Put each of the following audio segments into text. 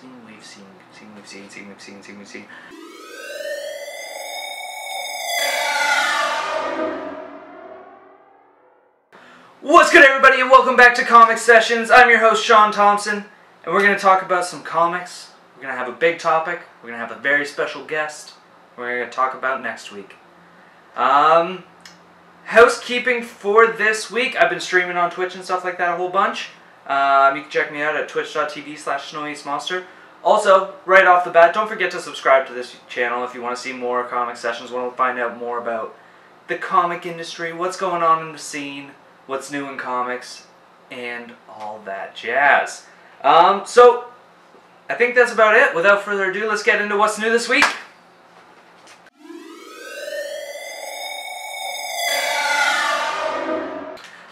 seen, we've seen, seen, we've seen, seen, we've seen, seen, we've seen. What's good, everybody, and welcome back to Comic Sessions. I'm your host, Shawn Thomson, and we're going to talk about some comics. We're going to have a big topic. We're going to have a very special guest. We're going to talk about next week. Um, housekeeping for this week. I've been streaming on Twitch and stuff like that a whole bunch. Um, you can check me out at twitch.tv slash snowiestmonster. Also, right off the bat, don't forget to subscribe to this channel if you want to see more comic sessions, want to find out more about the comic industry, what's going on in the scene, what's new in comics, and all that jazz. Um, so, I think that's about it. Without further ado, let's get into what's new this week.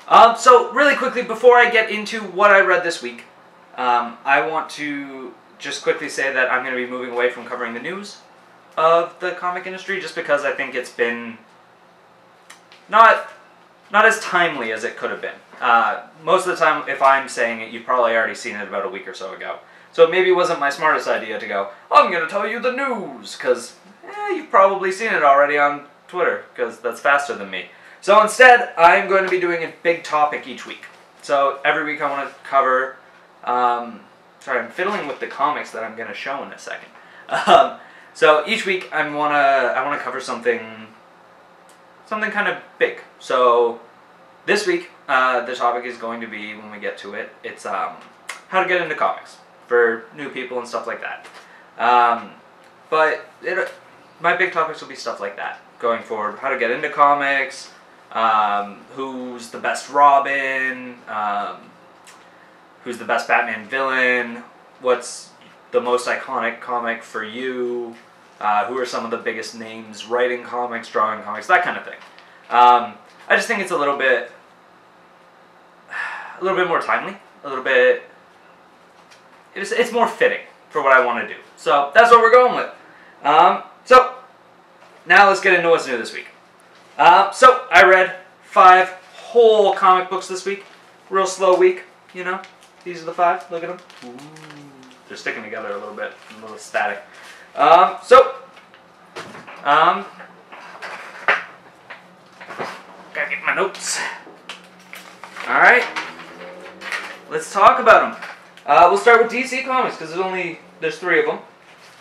Um, so, really quickly, before I get into what I read this week, um, I want to just quickly say that I'm going to be moving away from covering the news of the comic industry just because I think it's been not not as timely as it could have been. Uh, most of the time, if I'm saying it, you've probably already seen it about a week or so ago. So it maybe wasn't my smartest idea to go, I'm going to tell you the news, because eh, you've probably seen it already on Twitter, because that's faster than me. So instead, I'm going to be doing a big topic each week. So every week I want to cover. Um, sorry, I'm fiddling with the comics that I'm going to show in a second. Um, so each week I want to I want to cover something something kind of big. So this week uh, the topic is going to be when we get to it. It's um, how to get into comics for new people and stuff like that. Um, but it, my big topics will be stuff like that going forward. How to get into comics um, who's the best Robin, um, who's the best Batman villain, what's the most iconic comic for you, uh, who are some of the biggest names writing comics, drawing comics, that kind of thing. Um, I just think it's a little bit, a little bit more timely, a little bit. It's it's more fitting for what I want to do. So that's what we're going with. Um, so now let's get into what's new this week. Uh, so I read five whole comic books this week. Real slow week, you know. These are the five. Look at them. Ooh. They're sticking together a little bit, a little static. Um, so, um, gotta get my notes. All right, let's talk about them. Uh, we'll start with DC Comics because there's only there's three of them.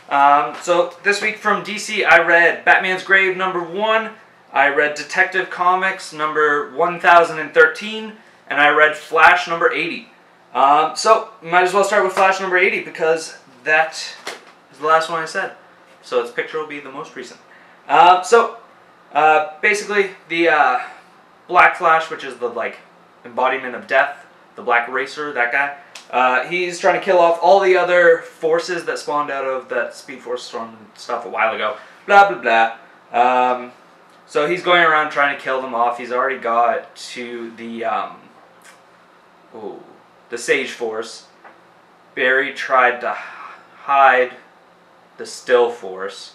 Um, so this week from DC, I read Batman's Grave number one. I read Detective Comics number 1013, and I read Flash number 80. Um, so, might as well start with Flash number 80 because that is the last one I said. So, its picture will be the most recent. Uh, so, uh, basically, the uh, Black Flash, which is the like embodiment of death, the Black Racer, that guy, uh, he's trying to kill off all the other forces that spawned out of that Speed Force Storm stuff a while ago. Blah, blah, blah. Um, so he's going around trying to kill them off. He's already got to the um, ooh, the Sage Force. Barry tried to hide the Still Force.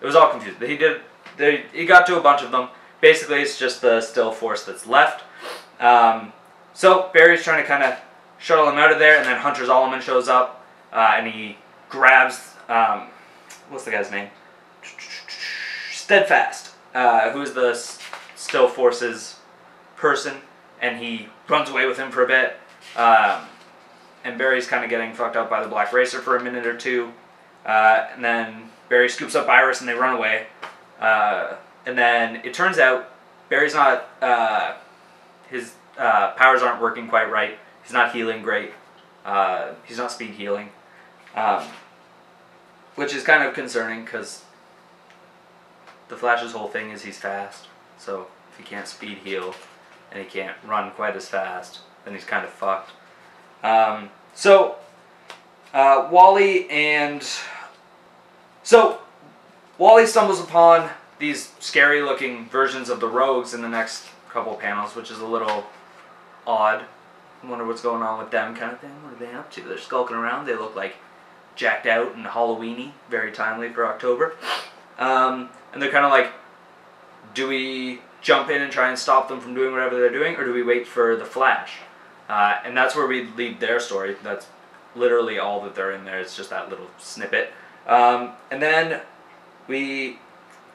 It was all confused. But he did. They, he got to a bunch of them. Basically, it's just the Still Force that's left. Um, so Barry's trying to kind of shuttle him out of there, and then Hunter Zolomon shows up, uh, and he grabs um, what's the guy's name? Steadfast uh, who is the Still Forces person, and he runs away with him for a bit. Um, and Barry's kind of getting fucked up by the Black Racer for a minute or two. Uh, and then Barry scoops up Iris and they run away. Uh, and then it turns out Barry's not, uh, his uh, powers aren't working quite right. He's not healing great. Uh, he's not speed healing. Um, which is kind of concerning because the Flash's whole thing is he's fast. So if he can't speed heal and he can't run quite as fast, then he's kind of fucked. Um, so uh, Wally and so Wally stumbles upon these scary looking versions of the rogues in the next couple panels, which is a little odd. I wonder what's going on with them kind of thing. What are they up to? They're skulking around. They look like jacked out and Halloweeny. Very timely for October. Um, and they're kind of like, do we jump in and try and stop them from doing whatever they're doing, or do we wait for the Flash? Uh, and that's where we lead their story. That's literally all that they're in there. It's just that little snippet. Um, and then we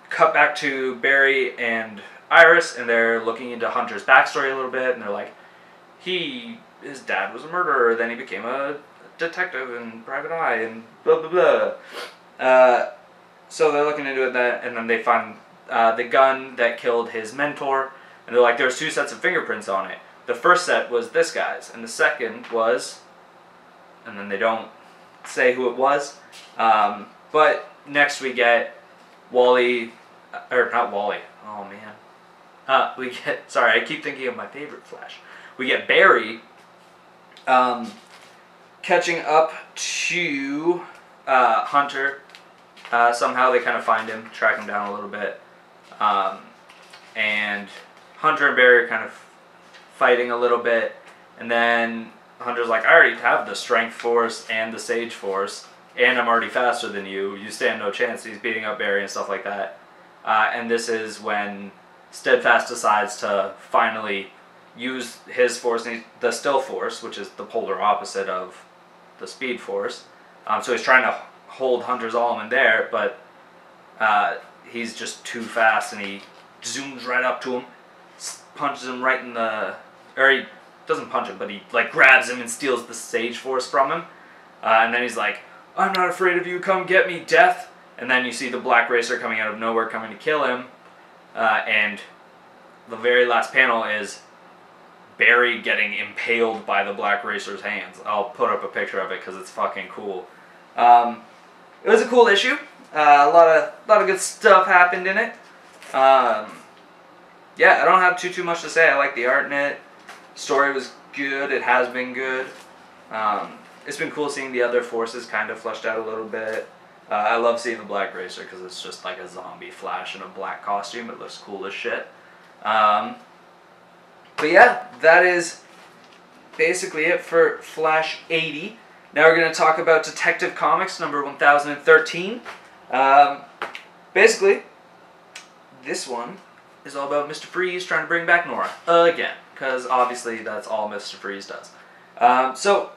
cut back to Barry and Iris, and they're looking into Hunter's backstory a little bit, and they're like, he, his dad was a murderer, then he became a detective and private eye, and blah blah blah. Uh, so they're looking into it, that, and then they find uh, the gun that killed his mentor, and they're like, there's two sets of fingerprints on it. The first set was this guy's, and the second was, and then they don't say who it was. Um, but next we get Wally, uh, or not Wally. Oh man. Uh, we get sorry, I keep thinking of my favorite Flash. We get Barry um, catching up to uh, Hunter. Uh, somehow they kind of find him, track him down a little bit, um, and Hunter and Barry are kind of fighting a little bit, and then Hunter's like, I already have the Strength Force and the Sage Force, and I'm already faster than you. You stand no chance. He's beating up Barry and stuff like that. Uh, and this is when Steadfast decides to finally use his force, the Still Force, which is the polar opposite of the Speed Force. Um, so he's trying to hold Hunter's Zolomon there, but uh, he's just too fast, and he zooms right up to him, punches him right in the, or he doesn't punch him, but he like grabs him and steals the Sage Force from him, uh, and then he's like, "I'm not afraid of you. Come get me, Death." And then you see the Black Racer coming out of nowhere, coming to kill him, uh, and the very last panel is Barry getting impaled by the Black Racer's hands. I'll put up a picture of it because it's fucking cool. Um, it was a cool issue. Uh, a lot of lot of good stuff happened in it. Um, yeah, I don't have too too much to say. I like the art in it. Story was good. It has been good. Um, it's been cool seeing the other forces kind of fleshed out a little bit. Uh, I love seeing the Black Racer because it's just like a zombie Flash in a black costume. It looks cool as shit. Um, but yeah, that is basically it for Flash 80. Now we're going to talk about Detective Comics number 1013. Um, basically, this one is all about Mr. Freeze trying to bring back Nora again, because obviously that's all Mr. Freeze does. Um, so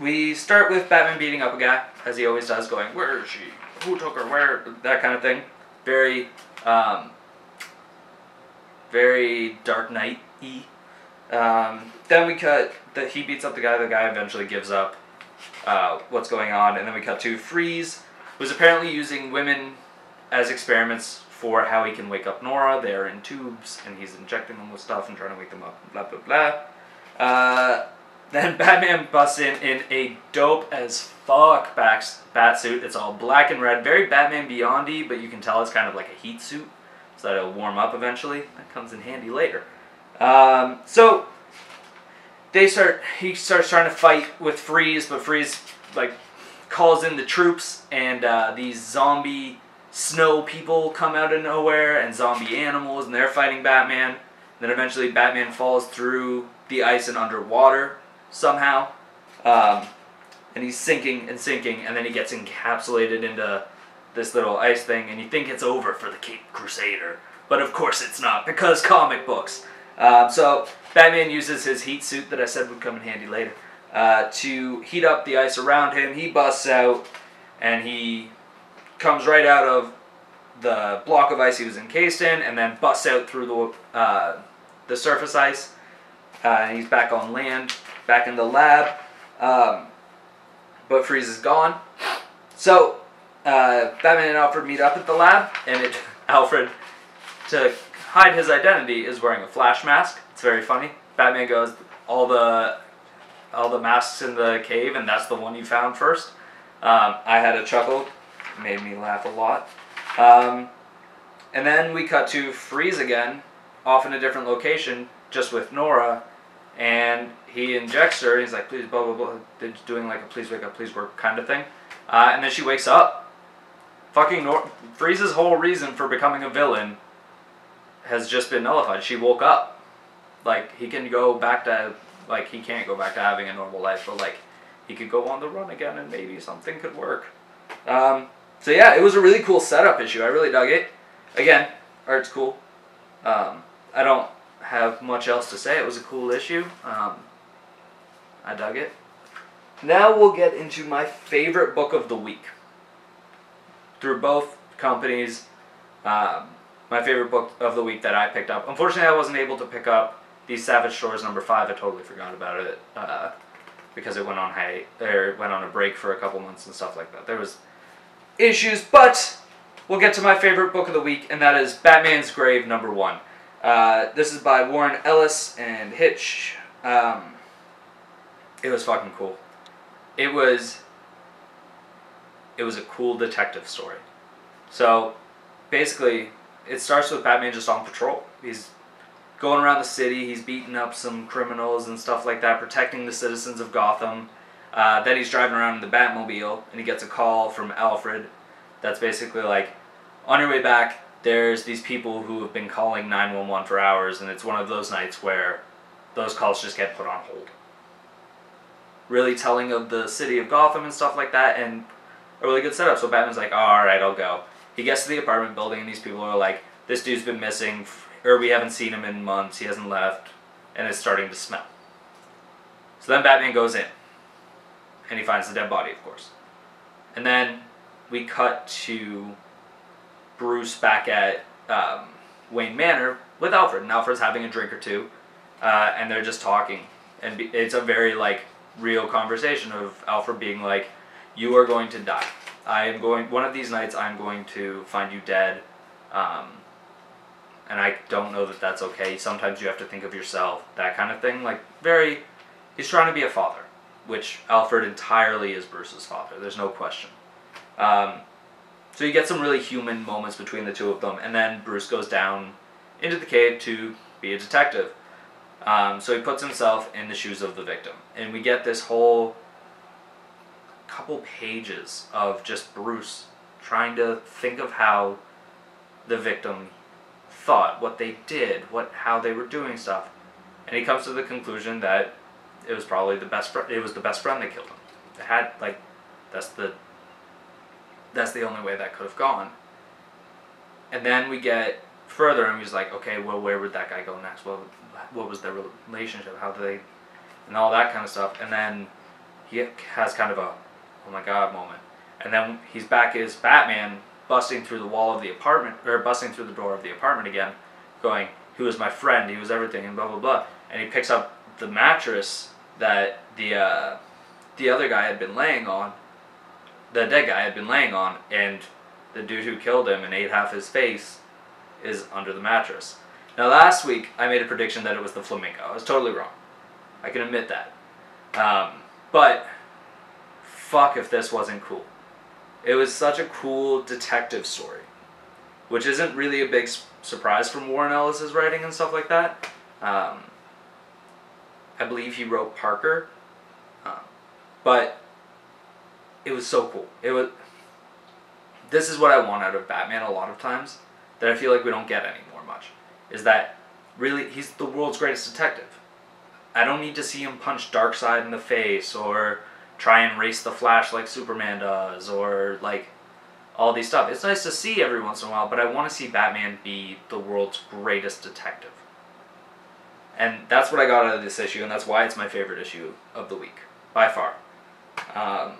we start with Batman beating up a guy, as he always does, going, "Where is she? Who took her? Where?" That kind of thing. Very um, very Dark Knight y. Um, then we cut that he beats up the guy. The guy eventually gives up uh, what's going on, and then we cut to Freeze, who's apparently using women as experiments for how he can wake up Nora. They're in tubes, and he's injecting them with stuff and trying to wake them up. Blah blah blah. Uh, then Batman busts in in a dope as fuck bat suit. It's all black and red, very Batman Beyondy, but you can tell it's kind of like a heat suit so that it'll warm up eventually. That comes in handy later. Um, so they start. He starts trying to fight with Freeze, but Freeze like calls in the troops, and uh, these zombie snow people come out of nowhere, and zombie animals, and they're fighting Batman. Then eventually, Batman falls through the ice and underwater somehow, um, and he's sinking and sinking, and then he gets encapsulated into this little ice thing, and you think it's over for the Cape Crusader. But of course it's not, because comic books. Um, so Batman uses his heat suit that I said would come in handy later uh, to heat up the ice around him. He busts out, and he comes right out of the block of ice he was encased in, and then busts out through the uh, the surface ice. Uh, he's back on land, back in the lab. Um, but Freeze is gone. So uh, Batman and Alfred meet up at the lab, and it, Alfred, to hide his identity, is wearing a flash mask. It's very funny. Batman goes, all the all the masks in the cave, and that's the one you found first. Um, I had a chuckle, made me laugh a lot. Um, and then we cut to Freeze again, off in a different location, just with Nora, and he injects her. he's like, "Please, blah blah blah," They're doing like a "please wake up, please work" kind of thing. Uh, and then she wakes up, fucking Nor- Freeze's whole reason for becoming a villain has just been nullified. She woke up. Like he can go back to like he can't go back to having a normal life, but like he could go on the run again and maybe something could work. Um, so yeah, it was a really cool setup issue. I really dug it. Again, art's cool. Um, I don't have much else to say. It was a cool issue. Um, I dug it. now we'll get into my favorite book of the week. Through both companies, um, my favorite book of the week that I picked up. Unfortunately, I wasn't able to pick up the Savage Shores number five. I totally forgot about it uh, because it went on hay or went on a break for a couple months and stuff like that. There was issues, but we'll get to my favorite book of the week, and that is Batman's Grave number one. Uh, this is by Warren Ellis and Hitch. Um, it was fucking cool. It was. It was a cool detective story. So, basically, it starts with Batman just on patrol. He's going around the city. He's beating up some criminals and stuff like that, protecting the citizens of Gotham. Uh, then he's driving around in the Batmobile, and he gets a call from Alfred. That's basically like, on your way back, there's these people who have been calling 911 for hours, and it's one of those nights where those calls just get put on hold. Really telling of the city of Gotham and stuff like that, and a really good setup. So Batman's like, oh, all right, I'll go. He gets to the apartment building, and these people are like, this dude's been missing, or we haven't seen him in months, he hasn't left, and it's starting to smell. So then Batman goes in, and he finds the dead body, of course. And then we cut to Bruce back at um, Wayne Manor with Alfred, and Alfred's having a drink or two, uh, and they're just talking, and it's a very like real conversation of Alfred being like, "You are going to die. I am going. One of these nights, I'm going to find you dead." Um, and I don't know that that's okay. Sometimes you have to think of yourself, that kind of thing. Like, very, he's trying to be a father, which Alfred entirely is Bruce's father. There's no question. Um, so you get some really human moments between the two of them, and then Bruce goes down into the cave to be a detective. Um, so he puts himself in the shoes of the victim, and we get this whole couple pages of just Bruce trying to think of how the victim thought, what they did, what how they were doing stuff, and he comes to the conclusion that it was probably the best friend. It was the best friend that killed him. It had like that's the that's the only way that could have gone. And then we get further, and he's like, okay, well, where would that guy go next? Well, what was their relationship? How did they, and all that kind of stuff. And then he has kind of a, oh my god moment. And then he's back as Batman, busting through the wall of the apartment, or busting through the door of the apartment again, going, he was my friend, he was everything, and blah blah blah. And he picks up the mattress that the uh, the other guy had been laying on, the dead guy had been laying on, and the dude who killed him and ate half his face is under the mattress. Now, last week I made a prediction that it was the flamingo. I was totally wrong. I can admit that. Um, but fuck if this wasn't cool. It was such a cool detective story, which isn't really a big surprise from Warren Ellis's writing and stuff like that. Um, I believe he wrote Parker, um, but it was so cool. It was. This is what I want out of Batman a lot of times that I feel like we don't get anymore much. Is that really he's the world's greatest detective. I don't need to see him punch Darkseid in the face or try and race the Flash like Superman does or like all these stuff. It's nice to see every once in a while, but I want to see Batman be the world's greatest detective. And that's what I got out of this issue, and that's why it's my favorite issue of the week, by far. Um,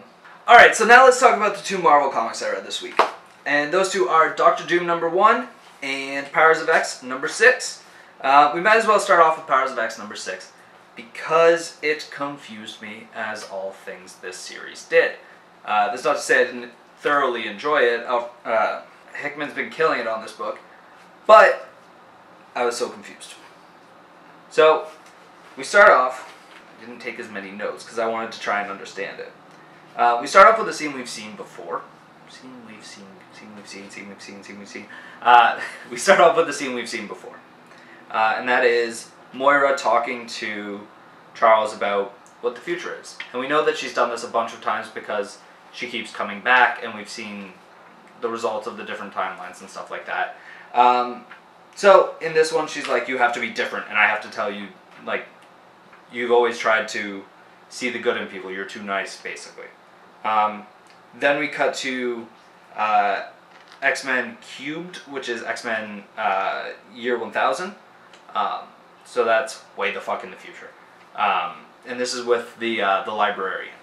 Alright, so now let's talk about the two Marvel comics I read this week. And those two are Doctor Doom number one and Powers of X number six. Uh, we might as well start off with Powers of X number six because it confused me as all things this series did. Uh, that's not to say I didn't thoroughly enjoy it. Uh, Hickman's been killing it on this book, but I was so confused. So we start off. I didn't take as many notes because I wanted to try and understand it. Uh, we start off with a scene we've seen before. Scene we've seen, scene we've seen, scene we've seen, scene we've seen. Uh, we start off with the scene we've seen before. Uh, and that is Moira talking to Charles about what the future is. And we know that she's done this a bunch of times because she keeps coming back and we've seen the results of the different timelines and stuff like that. Um, so in this one, she's like, you have to be different, and I have to tell you, like, you've always tried to see the good in people. You're too nice, basically. Um, then we cut to uh, X Men Cubed, which is X Men uh, Year 1000. Um, so that's way the fuck in the future. Um, and this is with the uh, the librarian.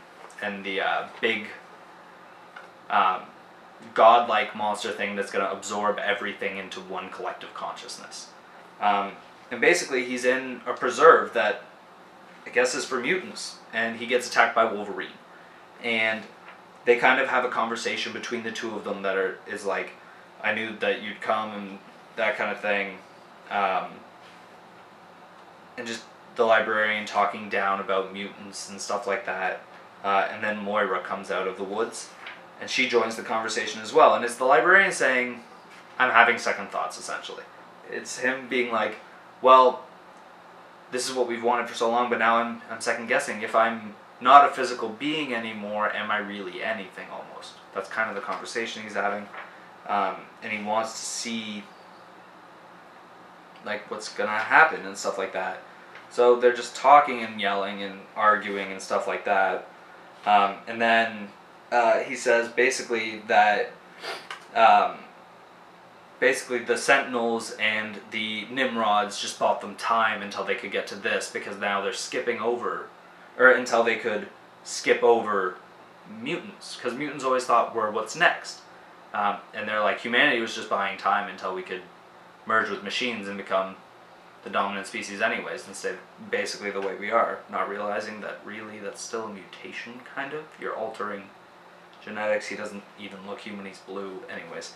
and the uh, big um, godlike monster thing that's going to absorb everything into one collective consciousness. Um, and basically, he's in a preserve that I guess is for mutants, and he gets attacked by Wolverine. And they kind of have a conversation between the two of them that are is like, I knew that you'd come and that kind of thing. Um, and just the librarian talking down about mutants and stuff like that. Uh, and then Moira comes out of the woods and she joins the conversation as well. And it's the librarian saying, I'm having second thoughts, essentially. It's him being like, well, this is what we've wanted for so long, but now I'm, I'm second guessing. If I'm not a physical being anymore, am I really anything almost? That's kind of the conversation he's having. Um, and he wants to see like what's gonna happen and stuff like that. So they're just talking and yelling and arguing and stuff like that. Um, and then uh, he says basically that um, basically the Sentinels and the Nimrods just bought them time until they could get to this because now they're skipping over, or until they could skip over mutants because mutants always thought were what's next. Um, and they're like humanity was just buying time until we could merge with machines and become the dominant species anyways instead basically the way we are not realizing that really that's still a mutation kind of. You're altering genetics. He doesn't even look human. He's blue anyways.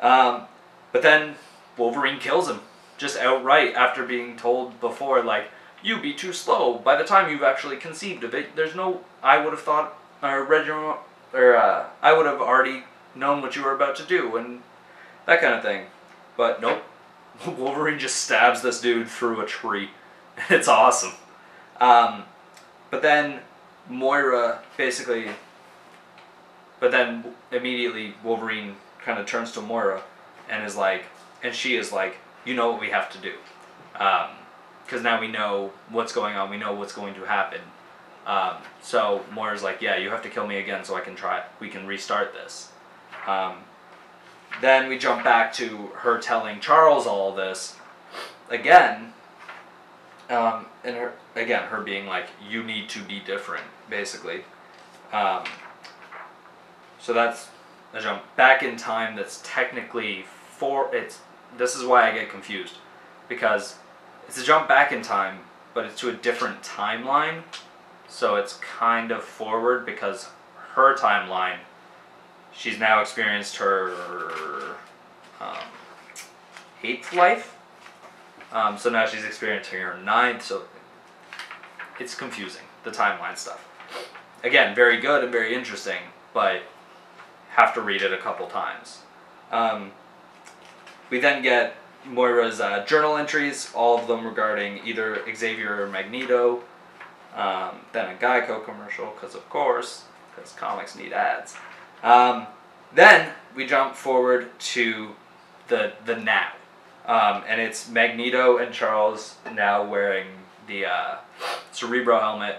Um, but then wolverine kills him just outright after being told before like you be too slow. By the time you've actually conceived of it there's no i would have thought or your or uh, i would have already known what you were about to do and that kind of thing. But nope Wolverine just stabs this dude through a tree. It's awesome. Um, but then Moira basically, but then immediately Wolverine kind of turns to Moira and is like, and she is like, you know what we have to do. Because um, now we know what's going on, we know what's going to happen. Um, so Moira's like, yeah, you have to kill me again so I can try, we can restart this. Um, then we jump back to her telling Charles all this again. Um, and her again, her being like, "You need to be different," basically. Um, so that's a jump back in time. That's technically for it's. This is why I get confused, because it's a jump back in time, but it's to a different timeline. So it's kind of forward because her timeline she's now experienced her um, eighth life. Um, so now she's experiencing her ninth. So it's confusing the timeline stuff. Again, very good and very interesting, but have to read it a couple times. Um, we then get Moira's uh, journal entries, all of them regarding either Xavier or Magneto. Um, then a Geico commercial, because of course, because comics need ads. Um, then we jump forward to the the now, um, and it's Magneto and Charles now wearing the uh, Cerebro helmet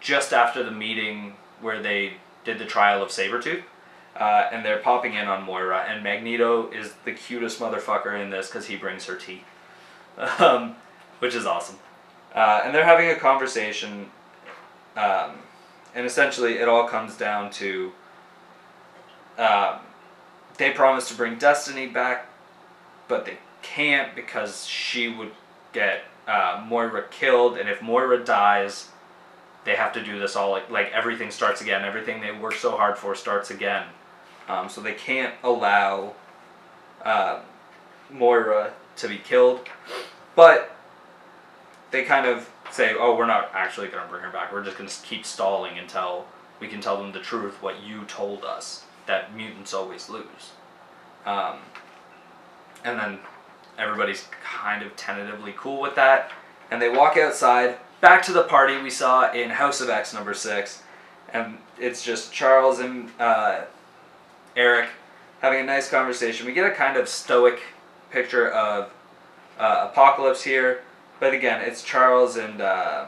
just after the meeting where they did the trial of Sabretooth. Uh, and they're popping in on Moira, and Magneto is the cutest motherfucker in this because he brings her tea, um, which is awesome. Uh, and they're having a conversation, um, and essentially it all comes down to um, they promise to bring Destiny back, but they can't because she would get uh, Moira killed, and if Moira dies, they have to do this all like, like everything starts again. Everything they worked so hard for starts again. Um, so they can't allow uh, Moira to be killed, but they kind of say, "Oh, we're not actually going to bring her back. We're just going to keep stalling until we can tell them the truth, what you told us." That mutants always lose. Um, and then everybody's kind of tentatively cool with that. And they walk outside, back to the party we saw in House of X number six. And it's just Charles and uh, Eric having a nice conversation. We get a kind of stoic picture of uh, Apocalypse here. But again, it's Charles and uh,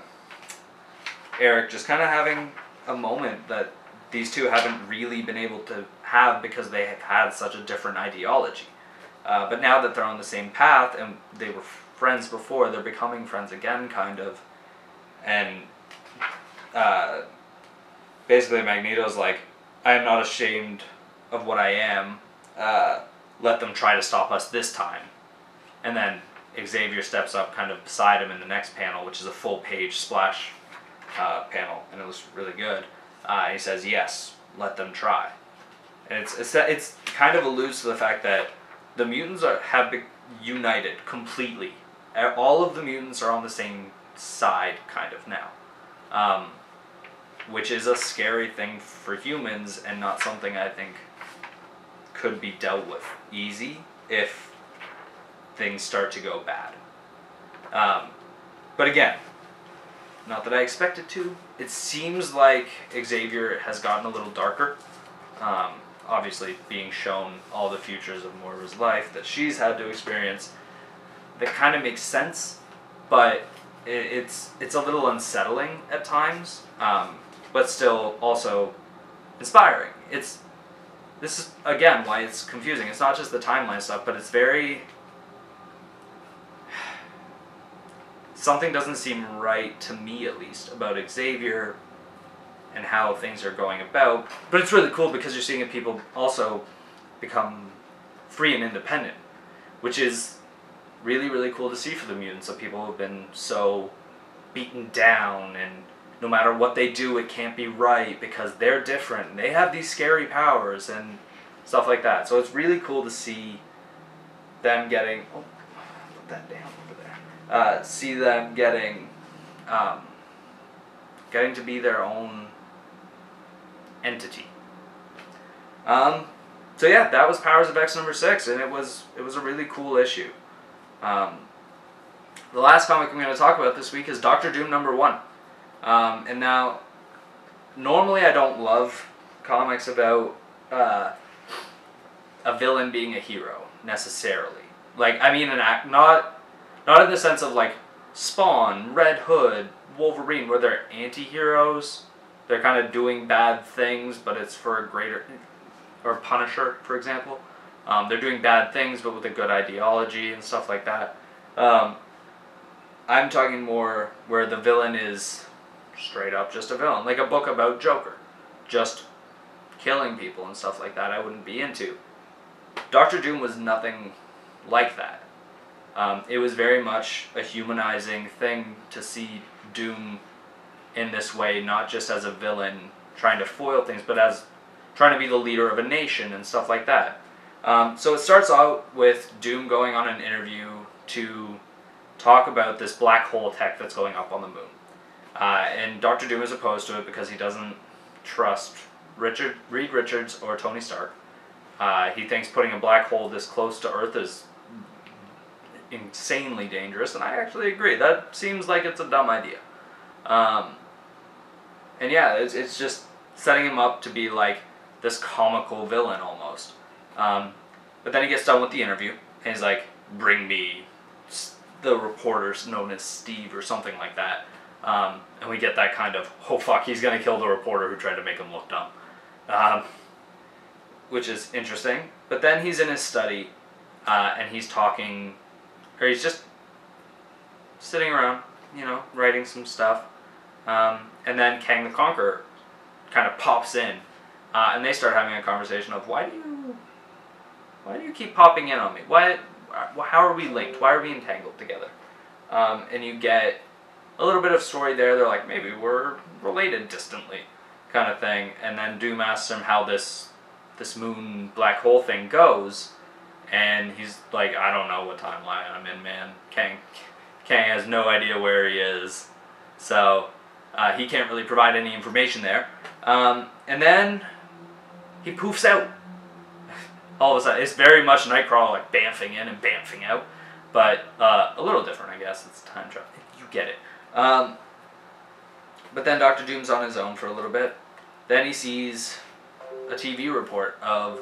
Eric just kind of having a moment that these two haven't really been able to have because they have had such a different ideology. Uh, but now that they're on the same path and they were friends before, they're becoming friends again, kind of. And uh, basically Magneto's like, I am not ashamed of what I am. Uh, let them try to stop us this time. And then Xavier steps up kind of beside him in the next panel, which is a full page splash uh, panel, and it was really good. Uh, he says, "Yes, let them try." And it's it's it's kind of alludes to the fact that the mutants are have been united completely. All of the mutants are on the same side, kind of now, um, which is a scary thing for humans and not something I think could be dealt with easy if things start to go bad. Um, but again, not that I expect it to. It seems like Xavier has gotten a little darker. Um, obviously, being shown all the futures of Moira's life that she's had to experience, that kind of makes sense, but it, it's it's a little unsettling at times, um, but still also inspiring. It's this is again why it's confusing. It's not just the timeline stuff, but it's very something doesn't seem right to me at least about Xavier and how things are going about. But it's really cool because you're seeing people also become free and independent, which is really really cool to see for the mutants. Of people who've been so beaten down and no matter what they do, it can't be right because they're different. They have these scary powers and stuff like that. So it's really cool to see them getting. Oh, put that down uh, see them getting um, getting to be their own entity. Um, so yeah, that was Powers of X number six, and it was it was a really cool issue. Um, the last comic I'm going to talk about this week is Doctor Doom number one, um, and now normally I don't love comics about uh, a villain being a hero necessarily. Like I mean, an act not not in the sense of like Spawn, Red Hood, Wolverine, where they're anti-heroes. They're kind of doing bad things, but it's for a greater... Or Punisher, for example. Um, they're doing bad things, but with a good ideology and stuff like that. Um, I'm talking more where the villain is straight up just a villain. Like a book about Joker. Just killing people and stuff like that I wouldn't be into. Doctor Doom was nothing like that. Um, it was very much a humanizing thing to see Doom in this way, not just as a villain trying to foil things, but as trying to be the leader of a nation and stuff like that. Um, so it starts out with Doom going on an interview to talk about this black hole tech that's going up on the moon. Uh, and Doctor Doom is opposed to it because he doesn't trust Richard Reed Richards or Tony Stark. Uh, he thinks putting a black hole this close to Earth is insanely dangerous, and I actually agree. That seems like it's a dumb idea. Um, and yeah, it's, it's just setting him up to be like this comical villain almost. Um, but then he gets done with the interview, and he's like, bring me the reporters known as Steve or something like that. Um, and we get that kind of, oh fuck, he's gonna kill the reporter who tried to make him look dumb. Um, which is interesting. But then he's in his study, uh, and he's talking or he's just sitting around, you know, writing some stuff. Um, and then Kang the Conqueror kind of pops in, uh, and they start having a conversation of why do you, why do you keep popping in on me? Why, how are we linked? Why are we entangled together? Um, and you get a little bit of story there. They're like maybe we're related distantly, kind of thing. And then Doom asks him how this this moon black hole thing goes and he's like, I don't know what timeline I'm in, man. Kang, Kang has no idea where he is, so uh, he can't really provide any information there. Um, and then he poofs out. All of a sudden, it's very much Nightcrawler, like bamfing in and bamfing out, but uh, a little different, I guess. It's time travel. You get it. Um, but then Doctor Doom's on his own for a little bit. Then he sees a TV report of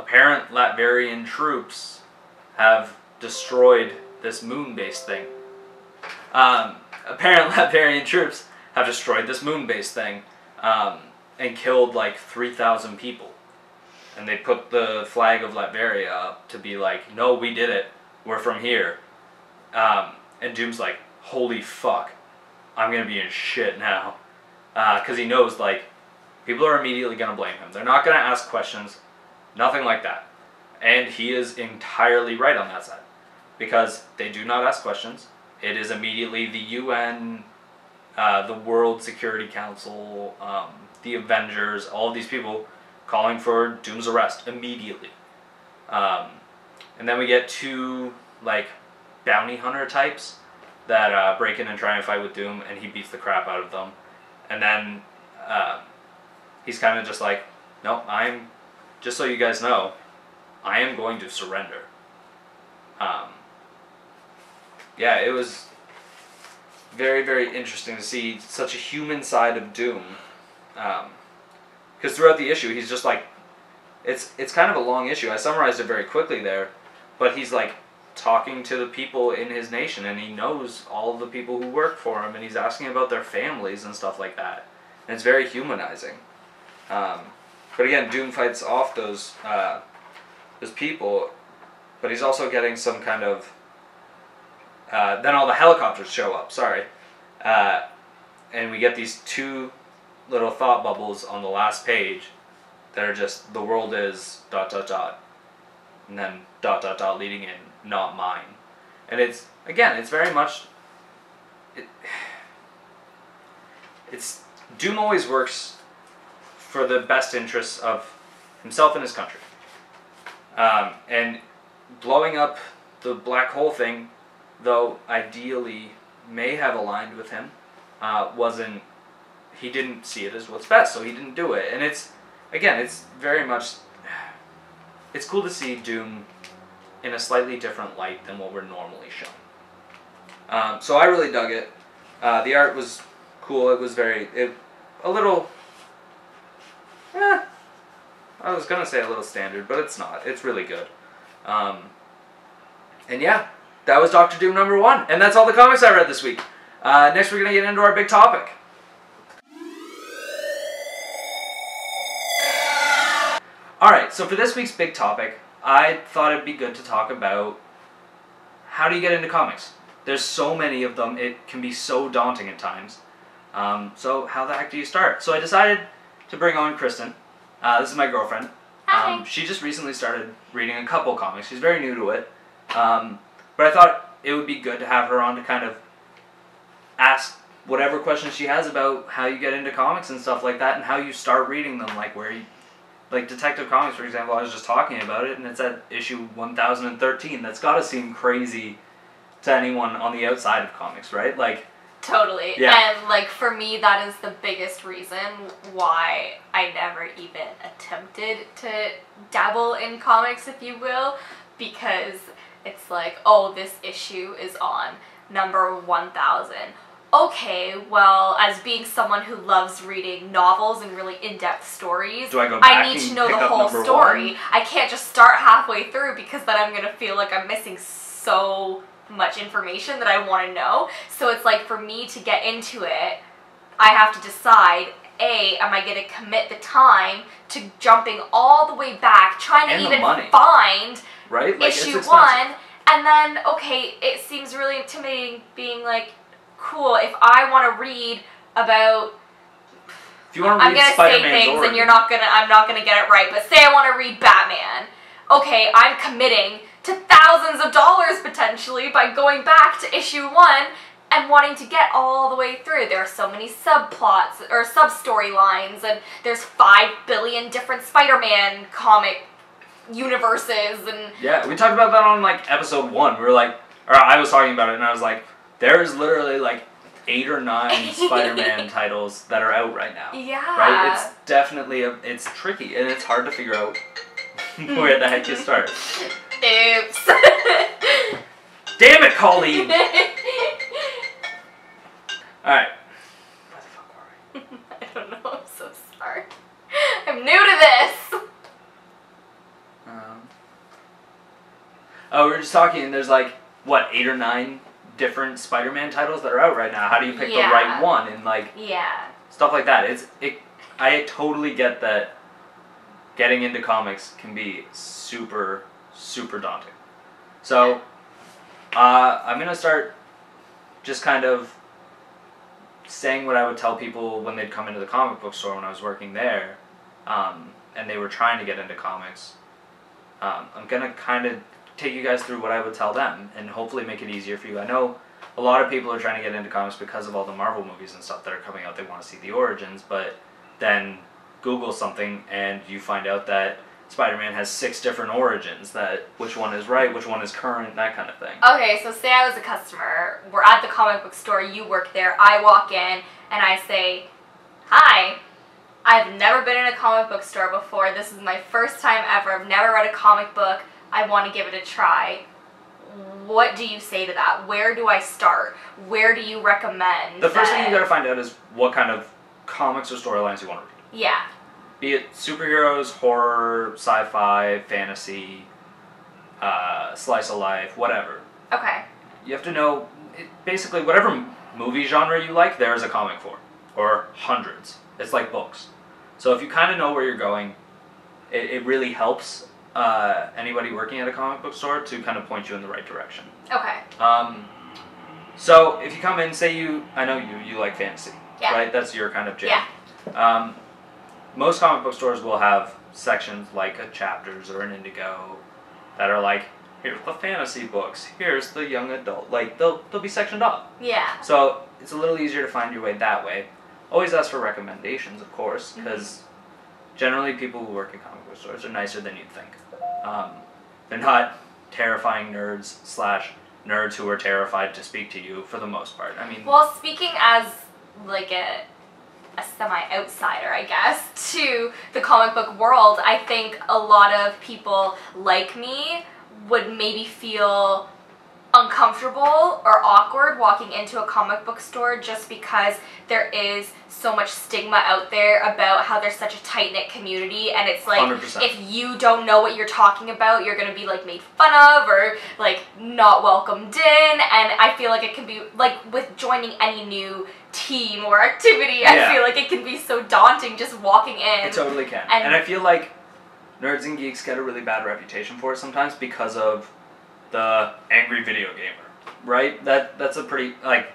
apparent Latvian troops have destroyed this moon-based thing. Um, apparent Latvian troops have destroyed this moon-based thing um, and killed like 3,000 people. And they put the flag of Latveria up to be like, no, we did it. We're from here. Um, and Doom's like, holy fuck. I'm going to be in shit now. Because uh, he knows, like, people are immediately going to blame him. They're not going to ask questions, nothing like that. And he is entirely right on that side because they do not ask questions. It is immediately the UN, uh, the World Security Council, um, the Avengers, all of these people calling for Doom's arrest immediately. Um, and then we get two like bounty hunter types that uh, break in and try and fight with Doom, and he beats the crap out of them. And then uh, he's kind of just like, no, I'm just so you guys know, I am going to surrender. Um, yeah, it was very, very interesting to see such a human side of Doom. Because um, throughout the issue, he's just like, it's it's kind of a long issue. I summarized it very quickly there, but he's like talking to the people in his nation, and he knows all the people who work for him, and he's asking about their families and stuff like that. And it's very humanizing. Um, but again, Doom fights off those uh, those people, but he's also getting some kind of. Uh, then all the helicopters show up. Sorry, uh, and we get these two little thought bubbles on the last page that are just the world is dot dot dot, and then dot dot dot leading in not mine, and it's again it's very much. It, it's Doom always works for the best interests of himself and his country. Um, and blowing up the black hole thing, though ideally may have aligned with him, uh, wasn't. He didn't see it as what's best, so he didn't do it. And it's again, it's very much. It's cool to see Doom in a slightly different light than what we're normally shown. Um, so I really dug it. Uh, the art was cool. It was very it a little. Eh, I was gonna say a little standard, but it's not. It's really good. Um, and yeah, that was Doctor Doom number one, and that's all the comics I read this week. Uh, next, we're gonna get into our big topic. All right, so for this week's big topic, I thought it'd be good to talk about how do you get into comics. There's so many of them; it can be so daunting at times. Um, so how the heck do you start? So I decided to bring on Kristen. Uh, this is my girlfriend. Hi. Um, she just recently started reading a couple comics. She's very new to it. Um, but I thought it would be good to have her on to kind of ask whatever questions she has about how you get into comics and stuff like that and how you start reading them. Like where you, like Detective Comics, for example, I was just talking about it and it's at issue 1013. That's got to seem crazy to anyone on the outside of comics, right? Like, Totally. Yeah. And like for me that is the biggest reason why I never even attempted to dabble in comics if you will because it's like, oh, this issue is on number 1000. Okay, well, as being someone who loves reading novels and really in-depth stories, Do I go I need to know the whole story. one? I can't just start halfway through because then I'm gonna feel like I'm missing so much information that I want to know. So it's like for me to get into it, I have to decide A, am I going to commit the time to jumping all the way back, trying to And even find right? Like, issue one, and then, okay, it seems really intimidating being like, cool, if I want to read about If you want to I'm gonna say Spider-Man's things origin, and you're not gonna I'm not gonna get it right, but say I wanna read Batman. Okay, I'm committing to thousands of dollars potentially by going back to issue one and wanting to get all the way through. There are so many subplots or sub storylines and there's five billion different Spider-Man comic universes and Yeah, we talked about that on like episode one. We were like, or I was talking about it, and I was like, there's literally like eight or nine Spider-Man titles that are out right now. yeah. Right? It's definitely a, it's tricky, and it's hard to figure out where the heck you start. Oops. Damn it, Colleen! All right. Where the fuck were we? I don't know, I'm so sorry. I'm new to this. Um, oh, we were just talking, and there's like what eight or nine different Spider-Man titles that are out right now. How do you pick Yeah. the right one? And like Yeah. stuff like that. It's it. I totally get that. Getting into comics can be super super daunting. So, uh, I'm gonna start just kind of saying what I would tell people when they'd come into the comic book store when I was working there, um, and they were trying to get into comics. Um, I'm gonna kind of take you guys through what I would tell them, and hopefully make it easier for you. I know a lot of people are trying to get into comics because of all the Marvel movies and stuff that are coming out. They want to see the origins, but then Google something and you find out that Spider-Man has six different origins. That which one is right, which one is current, that kind of thing. Okay, so say I was a customer. We're at the comic book store. You work there. I walk in and I say, "Hi, I've never been in a comic book store before. This is my first time ever. I've never read a comic book. I want to give it a try." What do you say to that? Where do I start? Where do you recommend? The first thing you gotta find out is what kind of comics or storylines you want to read. Yeah. Be it superheroes, horror, sci-fi, fantasy, uh, slice of life, whatever. Okay. You have to know it, basically whatever movie genre you like. There is a comic for, or hundreds. It's like books. So if you kind of know where you're going, it, it really helps uh, anybody working at a comic book store to kind of point you in the right direction. Okay. Um, so if you come in, say you, I know you, you like fantasy, Yeah. right? That's your kind of jam. Yeah. Um, most comic book stores will have sections like a Chapters or an Indigo that are like, here's the fantasy books, here's the young adult. Like they'll they'll be sectioned up. Yeah. So it's a little easier to find your way that way. Always ask for recommendations, of course, Mm-hmm. because generally people who work in comic book stores are nicer than you'd think. Um, they're not terrifying nerds slash nerds who are terrified to speak to you for the most part. I mean, Well, speaking as like a a semi outsider, I guess, to the comic book world, I think a lot of people like me would maybe feel uncomfortable or awkward walking into a comic book store just because there is so much stigma out there about how there's such a tight knit community. And it's like 100%. if you don't know what you're talking about you're gonna be like made fun of or like not welcomed in. And I feel like it can be like with joining any new team or activity I Yeah. feel like it can be so daunting just walking in It totally can. and- And, I feel like nerds and geeks get a really bad reputation for it sometimes because of the angry video gamer, right? That that's a pretty like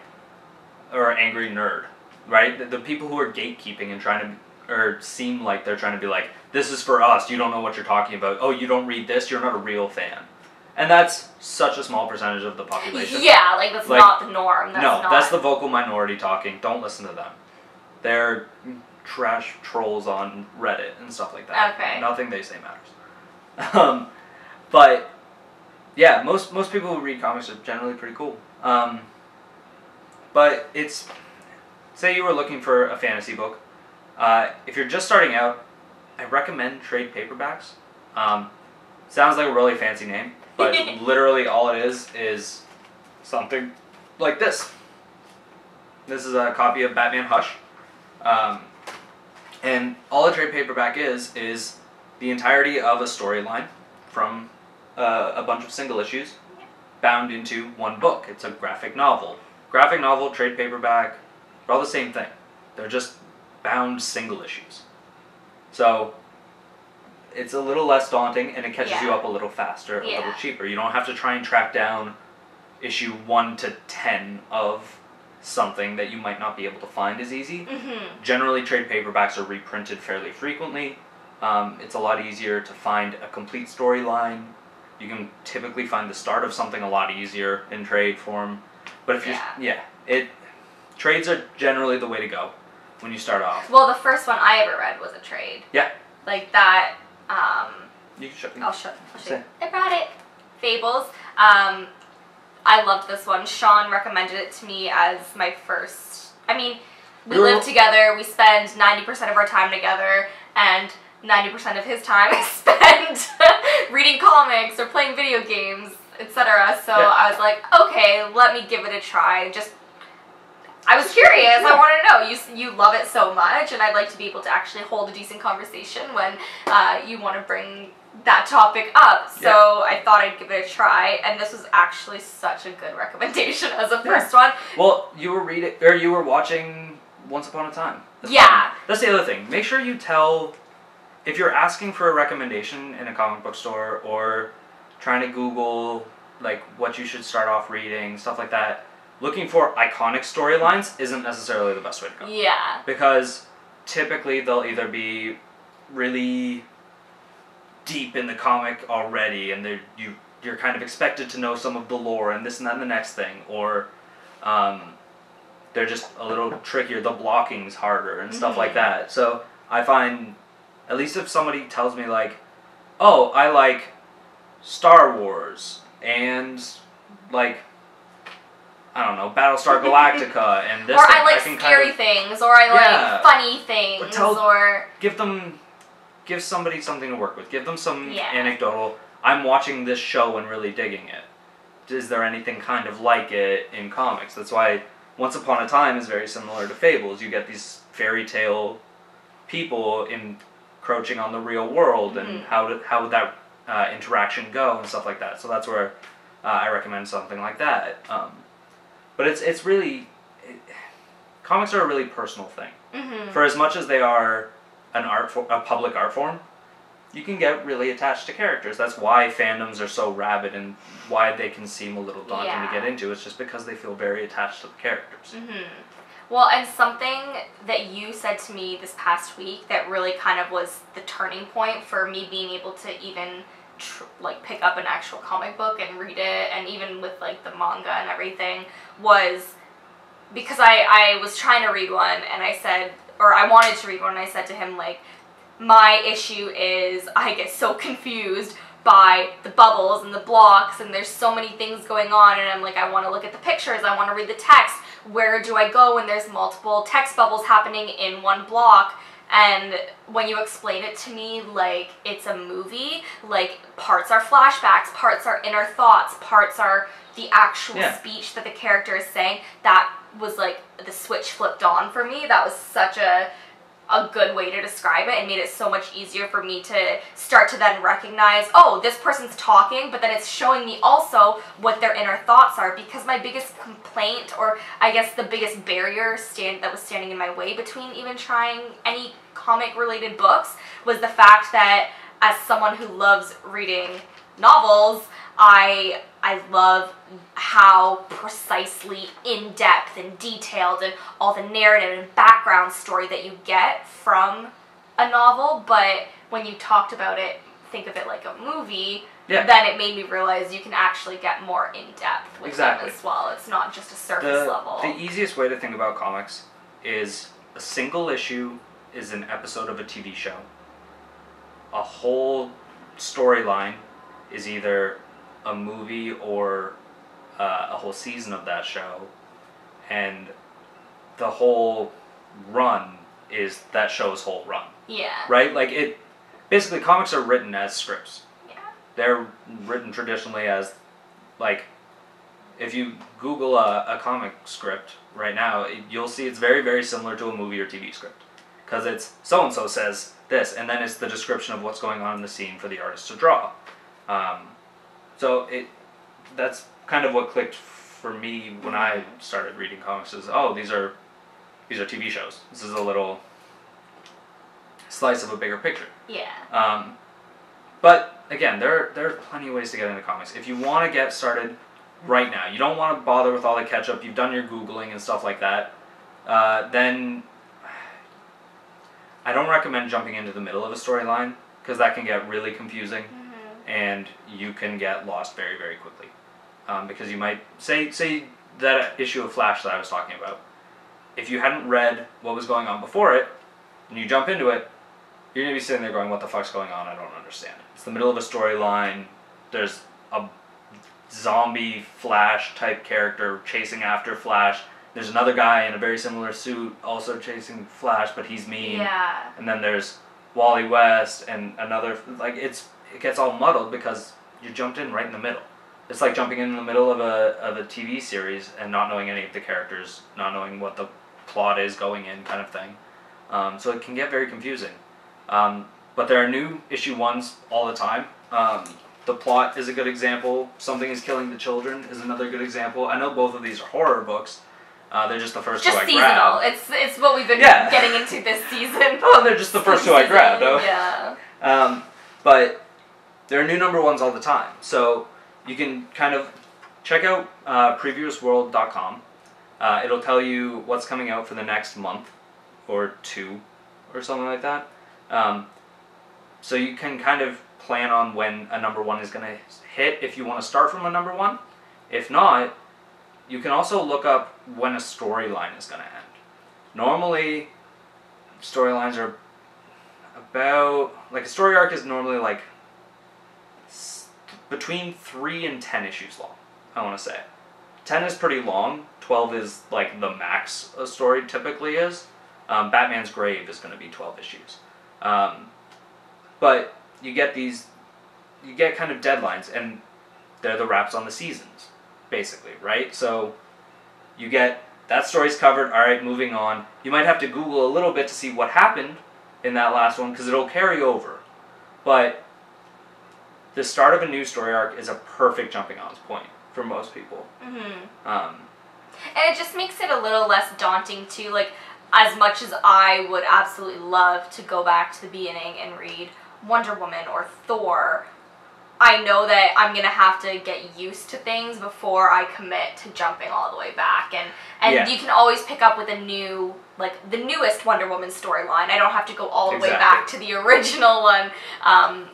or angry nerd, right? The, the people who are gatekeeping and trying to or seem like they're trying to be like this is for us. You don't know what you're talking about. Oh, you don't read this. You're not a real fan. And that's such a small percentage of the population. yeah like that's Like, not the norm that's no, not that's the vocal minority talking. Don't listen to them. They're trash trolls on Reddit and stuff like that. Okay. Nothing they say matters. Um, but yeah, most most people who read comics are generally pretty cool. Um, but it's say you were looking for a fantasy book. Uh, if you're just starting out, I recommend trade paperbacks. Um, sounds like a really fancy name, but literally all it is is something like this. This is a copy of Batman Hush. Um, and all a trade paperback is, is the entirety of a storyline from uh, a bunch of single issues bound into one book. It's a graphic novel. Graphic novel, trade paperback, they're all the same thing. They're just bound single issues. So it's a little less daunting and it catches you up a little faster, a little cheaper. You don't have to try and track down issue 1 to 10 of something that you might not be able to find as easy. mm-hmm. Generally, trade paperbacks are reprinted fairly frequently. Um, it's a lot easier to find a complete storyline. You can typically find the start of something a lot easier in trade form. But if you're, Yeah. yeah, it trades are generally the way to go when you start off. Well, the first one I ever read was a trade. Yeah. Like that. Um, You can show, I'll show. I'll show. I brought it. Fables. Um, I loved this one. Shawn recommended it to me as my first. I mean, we We live together. We spend ninety percent of our time together, and ninety percent of his time is spent reading comics or playing video games, etc. So Yeah. I was like, okay, let me give it a try. Just I was curious. I want to know. You you love it so much, and I'd like to be able to actually hold a decent conversation when uh, you want to bring that topic up. So I thought I'd give it a try, and this was actually such a good recommendation as a Yeah. first one. Well, you were reading or you were watching Once Upon a Time. That's Yeah. fine. That's the other thing. Make sure you tell if you're asking for a recommendation in a comic book store or trying to Google like what you should start off reading, stuff like that. Looking for iconic storylines isn't necessarily the best way to go Yeah. because typically they'll either be really deep in the comic already and they're you you're kind of expected to know some of the lore and this and that and the next thing or um, they're just a little trickier the blocking's harder and stuff like Mhm. that so i find at least if somebody tells me like oh i like star wars and like i don't know battlestar galactica and this or thing, I like kind scary of- things, or I like Yeah. funny things, Or tell- or give them give somebody something to work with give them some Yeah. anecdotal i'm watching this show and really digging it is there anything kind of like it in comics that's why once upon a time is very similar to fables you get these fairy tale people encroaching on the real world and Mhm. how, to, how would that uh, interaction go and stuff like that so that's where uh, i recommend something like that um, but it's it's really it, comics are a really personal thing Mhm. for as much as they are an art for, a public art form, you can get really attached to characters. That's why fandoms are so rabid and why they can seem a little daunting Yeah. to get into. It's just because they feel very attached to the characters. hmm Well, and something that you said to me this past week that really kind of was the turning point for me being able to even like pick up an actual comic book and read it, and even with like the manga and everything, was because I I was trying to read one and I said, or I wanted to read one, and I said to him like, my issue is I get so confused by the bubbles and the blocks and there's so many things going on and I'm like I want to look at the pictures, I want to read the text. Where do I go when there's multiple text bubbles happening in one block? And when you explain it to me like it's a movie, like parts are flashbacks, parts are inner thoughts, parts are the actual Yeah. speech that the character is saying, that was like the switch flipped on for me. That was such a a good way to describe it and made it so much easier for me to start to then recognize oh this person's talking but then it's showing me also what their inner thoughts are because my biggest complaint or i guess the biggest barrier stand that was standing in my way between even trying any comic related books was the fact that as someone who loves reading novels i i love how precisely in depth and detailed and all the narrative and background story that you get from a novel but when you talked about it think of it like a movie Yeah. then it made me realize you can actually get more in depth with Exactly. them as well it's not just a surface The, level the easiest way to think about comics is a single issue is an episode of a TV show. A whole storyline is either a movie or uh, a whole season of that show, and the whole run is that show's whole run, yeah right? Like it, basically, comics are written as scripts. yeah They're written traditionally as, like, if you Google a, a comic script right now, it, you'll see it's very, very similar to a movie or TV script. Because it's so and so says this, and then it's the description of what's going on in the scene for the artist to draw. Um, so it that's kind of what clicked for me when I started reading comics. Is oh these are these are TV shows. This is a little slice of a bigger picture. yeah Um, but again, there there are plenty of ways to get into comics. If you want to get started right now, you don't want to bother with all the catch up. You've done your googling and stuff like that. Uh, then I don't recommend jumping into the middle of a storyline because that can get really confusing Mhm. And you can get lost very very quickly um, because you might say say that issue of Flash that I was talking about. If you hadn't read what was going on before it, and you jump into it, you're gonna be sitting there going, "What the fuck's going on? I don't understand." It's the middle of a storyline. There's a zombie Flash type character chasing after Flash. There's another guy in a very similar suit also chasing Flash, but he's mean yeah and then there's Wally West and another like it's it gets all muddled because you jumped in right in the middle. It's like jumping in the middle of a of a TV series and not knowing any of the characters, not knowing what the plot is going in, kind of thing. Um, so it can get very confusing. Um, but there are new issue ones all the time. Um, the plot is a good example. Something is killing the children is another good example. I know both of these are horror books. Uh, they're just the first just two I seasonal grabbed. it's it's what we've been Yeah. getting into this season Oh, they're just the first two I grabbed. Oh. yeah Um, but there are new number ones all the time. So you can kind of check out uh, previewsworld.com Uh, it'll tell you what's coming out for the next month or two or something like that. Um, so you can kind of plan on when a number one is going to hit if you want to start from a number one. If not, you can also look up when a storyline is going to end. Normally, storylines are about like a story arc is normally like between three and ten issues long. I want to say, ten is pretty long. Twelve is like the max a story typically is. Um, Batman's Grave is going to be twelve issues, um, but you get these, you get kind of deadlines, and they're the wraps on the seasons, basically, right? So you get that story's covered. All right, moving on. You might have to Google a little bit to see what happened in that last one because it'll carry over. But the start of a new story arc is a perfect jumping on point for most people. Mm-hmm. Um, And it just makes it a little less daunting too. Like, as much as I would absolutely love to go back to the beginning and read Wonder Woman or Thor, I know that I'm gonna have to get used to things before I commit to jumping all the way back. And and Yeah. you can always pick up with a new, like the newest Wonder Woman storyline. I don't have to go all the way back to the original one. Um,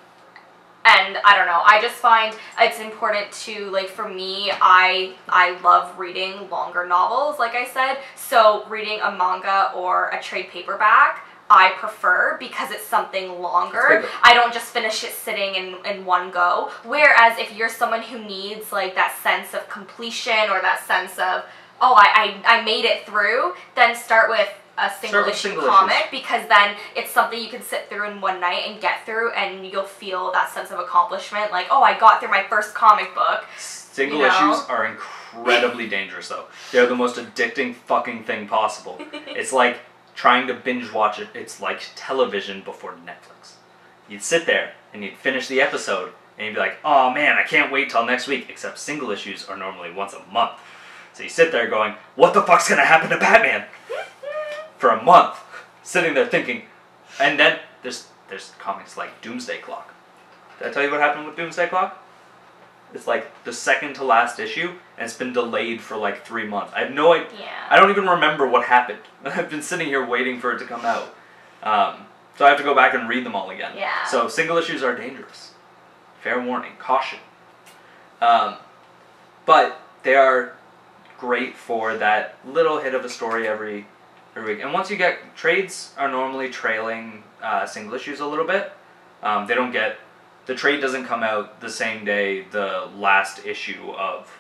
and I don't know. I just find it's important to like for me. I I love reading longer novels, like I said. So reading a manga or a trade paperback, I prefer because it's something longer. I don't just finish it sitting in in one go. Whereas if you're someone who needs like that sense of completion or that sense of oh I I, I made it through, then start with a single issue single comic issues. because then it's something you can sit through in one night and get through and you'll feel that sense of accomplishment like oh i got through my first comic book single You know? issues are incredibly dangerous, though. They're the most addicting fucking thing possible. it's like trying to binge watch it. It's like television before Netflix. You'd sit there and you'd finish the episode and you'd be like, oh man, I can't wait till next week. Except single issues are normally once a month. So you sit there going, what the fuck's gonna happen to Batman? For a month, sitting there thinking, and then there's there's comics like Doomsday Clock. Did I tell you what happened with Doomsday Clock? It's like the second to last issue, and it's been delayed for like three months. I have no idea. yeah I don't even remember what happened. I've been sitting here waiting for it to come out. Um, so I have to go back and read them all again. Yeah. So single issues are dangerous. Fair warning, caution. Um, but they are great for that little hit of a story every every week. And once you get trades are normally trailing uh, single issues a little bit. Um, they don't get the trade doesn't come out the same day the last issue of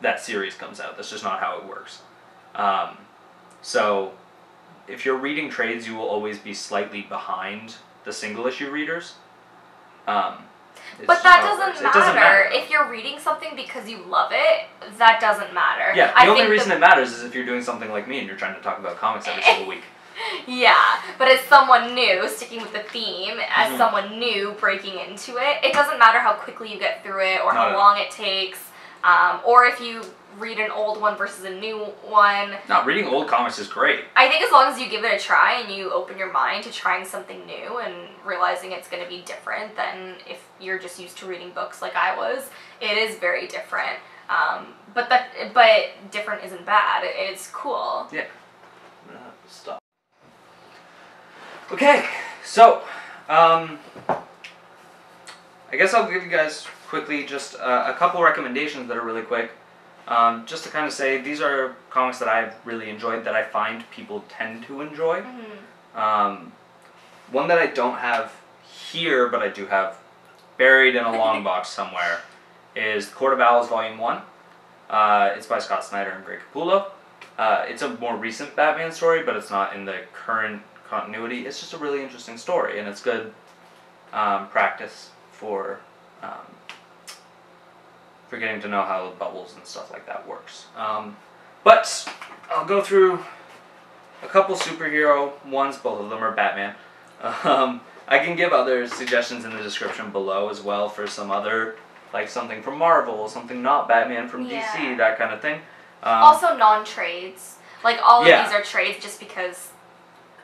that series comes out. That's just not how it works. Um, so if you're reading trades, you will always be slightly behind the single issue readers. Um, it's but that doesn't matter. Doesn't matter. if you're reading something because you love it that doesn't matter Yeah, the I only reason the- it matters is if you're doing something like me and you're trying to talk about comics every single week. Yeah, but as someone new, sticking with the theme, as Mhm. someone new breaking into it, it doesn't matter how quickly you get through it or Not how long it takes, um, or if you read an old one versus a new one. No, reading old comics is great. I think as long as you give it a try and you open your mind to trying something new and realizing it's going to be different than if you're just used to reading books like I was, it is very different. Um, but that, but different isn't bad. It's cool. Uh, stop. Okay, so um, I guess I'll give you guys quickly just uh, a couple recommendations that are really quick. Um, just to kind of say, these are comics that I've really enjoyed that I find people tend to enjoy. Mhm. Um, one that I don't have here, but I do have buried in a long box somewhere, is Court of Owls Volume 1. Uh, it's by Scott Snyder and Greg Capullo. Uh, it's a more recent Batman story, but it's not in the current continuity. It's just a really interesting story, and it's good um, practice for um, for getting to know how bubbles and stuff like that works. Um, but I'll go through a couple superhero ones. Both of them are Batman. Um, I can give other suggestions in the description below as well for some other, like something from Marvel, something not Batman from Yeah. DC, that kind of thing. Um, also non-trades. Like all of Yeah. these are trades just because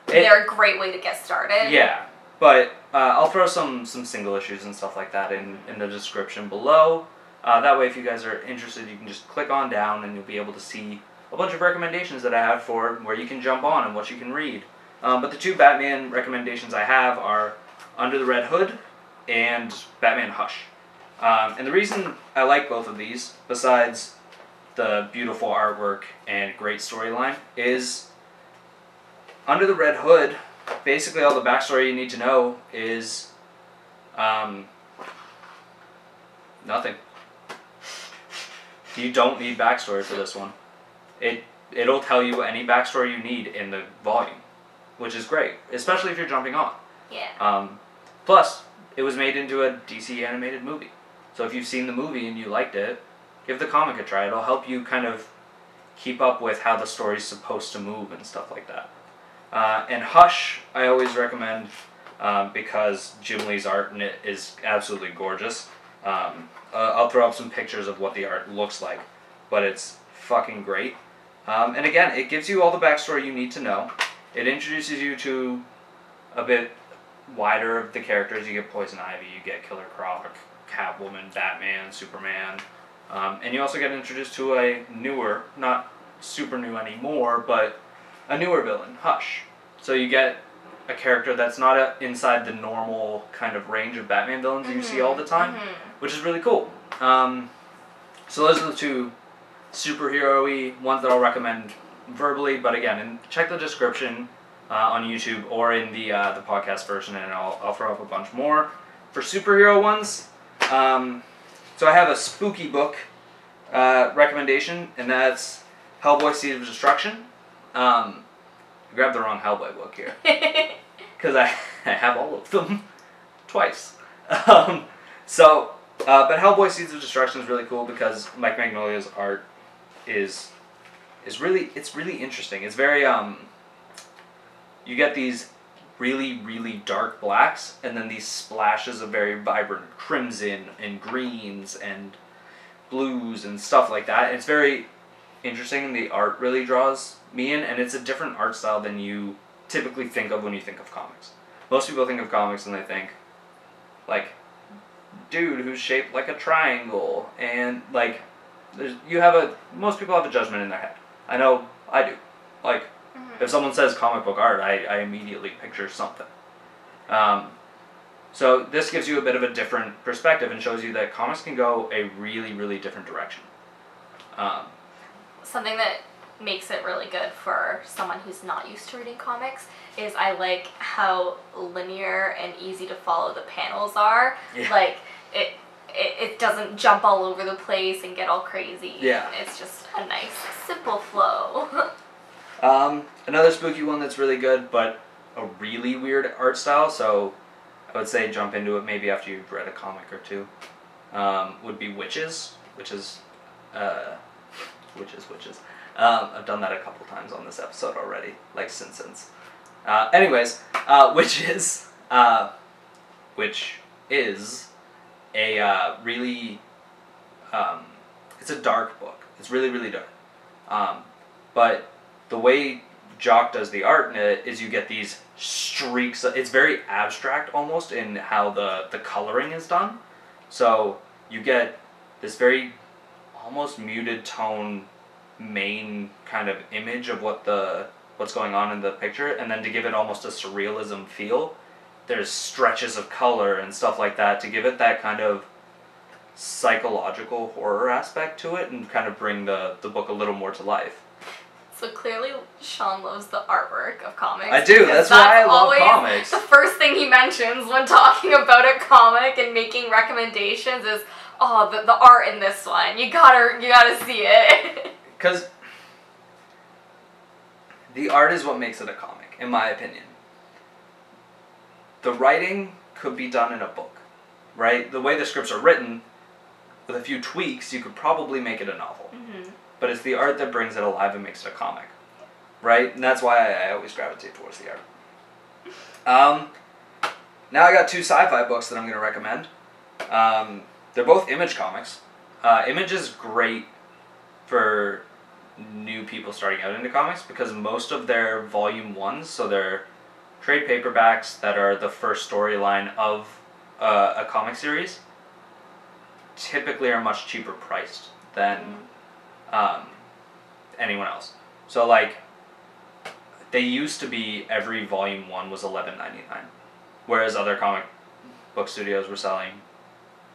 it- they're a great way to get started. Yeah, but uh, I'll throw some some single issues and stuff like that in in the description below. Uh, that way, if you guys are interested, you can just click on down and you'll be able to see a bunch of recommendations that I have for where you can jump on and what you can read. Um, but the two Batman recommendations I have are Under the Red Hood and Batman Hush. Um, and the reason I like both of these, besides the beautiful artwork and great storyline, is Under the Red Hood, basically all the backstory you need to know is um, nothing. You don't need backstory for this one. It it'll tell you any backstory you need in the volume, which is great, especially if you're jumping on. Yeah. Um, plus, it was made into a DC animated movie. So if you've seen the movie and you liked it, give the comic a try. It'll help you kind of keep up with how the story's supposed to move and stuff like that. Uh, and Hush, I always recommend um, because Jim Lee's art in it is absolutely gorgeous. Um, uh, I'll throw up some pictures of what the art looks like, but it's fucking great. Um, and again, it gives you all the backstory you need to know. It introduces you to a bit wider of the characters. You get Poison Ivy, you get Killer Croc, Catwoman, Batman, Superman, um, and you also get introduced to a newer, not super new anymore, but a newer villain, Hush. So you get a character that's not a, inside the normal kind of range of Batman villains that you see all the time, Mhm. which is really cool. Um, so those are the two superhero-y ones that I'll recommend verbally, but again, and check the description uh, on YouTube or in the uh, the podcast version, and I'll, I'll throw up a bunch more. For superhero ones, um, so I have a spooky book uh, recommendation, and that's Hellboy: Seed of Destruction. Um, I grabbed the wrong Hellboy book here because I, I have all of them twice. Um, so, uh, but Hellboy: Seeds of Destruction is really cool because Mike Mignola's art is is really it's really interesting. It's very um. You get these really really dark blacks and then these splashes of very vibrant crimson and greens and blues and stuff like that. It's very interesting the art really draws me in and it's a different art style than you typically think of when you think of comics. Most people think of comics and they think like dude who's shaped like a triangle and like there's you have a most people have a judgment in their head. I know I do. Like Mhm. if someone says comic book art, I, I immediately picture something. Um, so this gives you a bit of a different perspective and shows you that comics can go a really, really different direction. Um, Something that makes it really good for someone who's not used to reading comics is I like how linear and easy to follow the panels are. Yeah. Like it, it it doesn't jump all over the place and get all crazy. Yeah. It's just a nice simple flow. um, another spooky one that's really good, but a really weird art style. So I would say jump into it maybe after you've read a comic or two. Um, would be Wytches, which is uh, Wytches, Wytches. Um, I've done that a couple times on this episode already, like Simpsons. Uh, anyways, uh, Wytches, uh, which is a uh, really, um, it's a dark book. It's really, really dark. Um, but the way Jock does the art in it is you get these streaks. It's very abstract almost in how the, the coloring is done. So you get this very almost muted tone main kind of image of what the what's going on in the picture and then to give it almost a surrealism feel there's stretches of color and stuff like that to give it that kind of psychological horror aspect to it and kind of bring the, the book a little more to life so clearly Shawn loves the artwork of comics. I do, because that's why I love always comics. The first thing he mentions when talking about a comic and making recommendations is oh the, the art in this one. You gotta you gotta see it. Because the art is what makes it a comic, in my opinion. The writing could be done in a book, right? The way the scripts are written, with a few tweaks, you could probably make it a novel. mm-hmm. But it's the art that brings it alive and makes it a comic, right? And that's why I, I always gravitate towards the art. Um, now I got two sci-fi books that I'm going to recommend. Um, they're both Image comics. Uh, Image is great for new people starting out into comics because most of their volume ones, so they're trade paperbacks that are the first storyline of uh, a comic series, typically are much cheaper priced than um, anyone else. So like, they used to be every volume one was eleven ninety nine, whereas other comic book studios were selling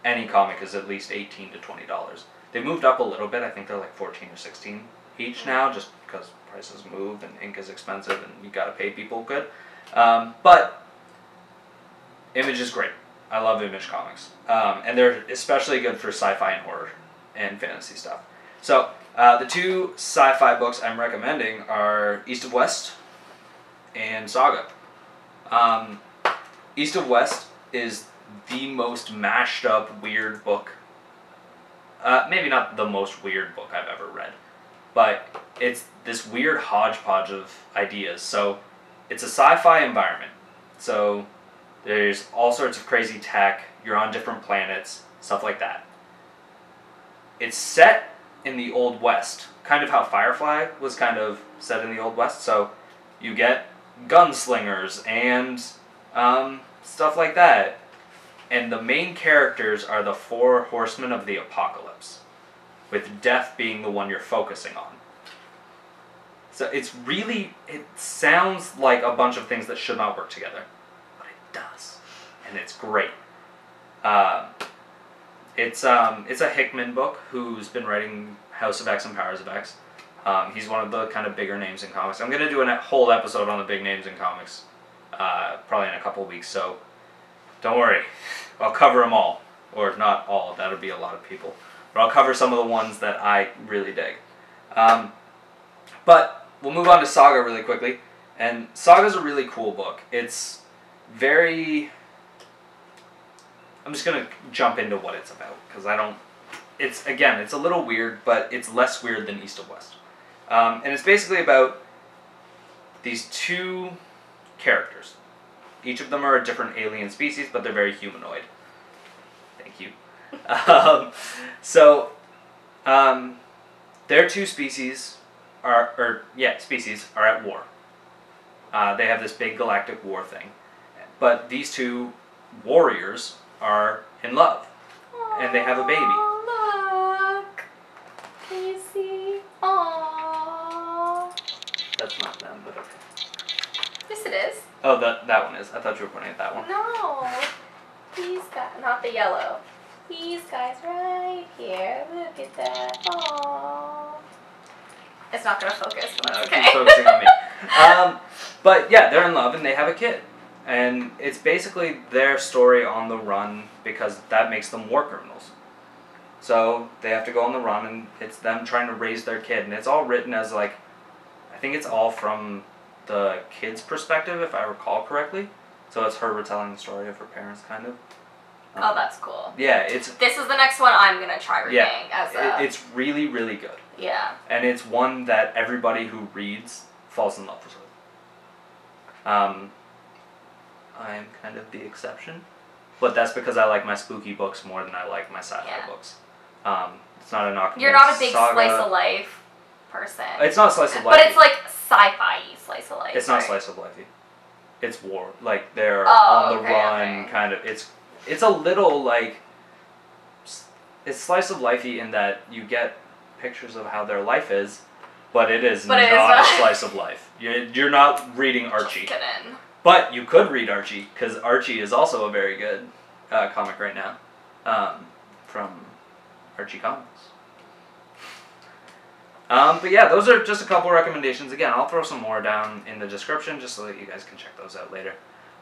any comic is at least eighteen to twenty dollars. They moved up a little bit. I think they're like fourteen or sixteen each now, just because prices move and ink is expensive and you gotta pay people good. Um, but Image is great. I love Image comics, um, and they're especially good for sci-fi and horror and fantasy stuff. So uh, the two sci-fi books I'm recommending are East of West and Saga. Um, East of West is the most mashed up weird book. Uh, maybe not the most weird book I've ever read, but it's this weird hodgepodge of ideas. So it's a sci-fi environment. So there's all sorts of crazy tech. You're on different planets, stuff like that. It's set in the Old West, kind of how Firefly was kind of set in the Old West. So you get gunslingers and um, stuff like that. And the main characters are the four horsemen of the apocalypse, with death being the one you're focusing on. So it's really, it sounds like a bunch of things that should not work together, but it does, and it's great. Um, it's um, it's a Hickman book who's been writing House of X and Powers of X. Um, he's one of the kind of bigger names in comics. I'm gonna do a whole episode on the big names in comics, uh, probably in a couple weeks. So don't worry, I'll cover them all, or not all. That would be a lot of people, but I'll cover some of the ones that I really dig. Um, but we'll move on to Saga really quickly. And Saga's a really cool book. It's very. I'm just gonna jump into what it's about because I don't. It's again, it's a little weird, but it's less weird than East of West. Um, and it's basically about these two characters. Each of them are a different alien species, but they're very humanoid. Thank you. um, so, um, their two species are, or yeah, species are at war. Uh, they have this big galactic war thing, but these two warriors are in love, and they have a baby. Oh, that that one is. I thought you were pointing at that one. No, these guys, not the yellow. These guys right here. Look at that. Aww. It's not gonna focus, but No, that's keep focusing on me. Um, but yeah, they're in love and they have a kid, and it's basically their story on the run because that makes them war criminals. So they have to go on the run, and it's them trying to raise their kid, and it's all written as like, I think it's all from the kid's perspective, if I recall correctly. So it's her retelling the story of her parents, kind of. oh, that's cool. Yeah, it's This is the next one I'm gonna try reading yeah, as a it's really really good. yeah. and it's one that everybody who reads falls in love with. Um, I'm kind of the exception, but that's because I like my spooky books more than I like my sci-fi Yeah. books. Um, it's not a knock. You're not a big Saga. slice of life person. It's not slice of life. but it's like sci-fi slice of life. It's not right? slice of life. It's war. Like they're Oh, on the okay, run, okay. kind of. It's it's a little like it's slice of lifey in that you get pictures of how their life is, but it is But it is not not. a slice of life. You're, you're not reading Archie, but you could read Archie because Archie is also a very good uh, comic right now um, from Archie Comics. Um, but yeah, those are just a couple recommendations. Again, I'll throw some more down in the description just so that you guys can check those out later.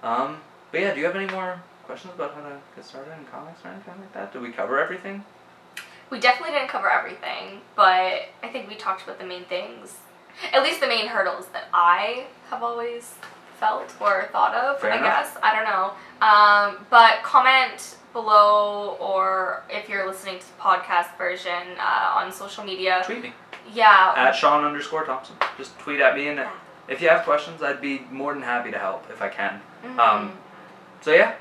Um, but yeah, do you have any more questions about how to get started in comics or anything like that? Did we cover everything? We definitely didn't cover everything, but I think we talked about the main things. At least the main hurdles that I have always felt or thought of, Fair I enough. guess. I don't know. Um, but comment below or if you're listening to the podcast version uh, on social media. Tweet me Yeah. at Shawn underscore Thomson. Just tweet at me, and if you have questions, I'd be more than happy to help if I can. Mhm. Um, So yeah.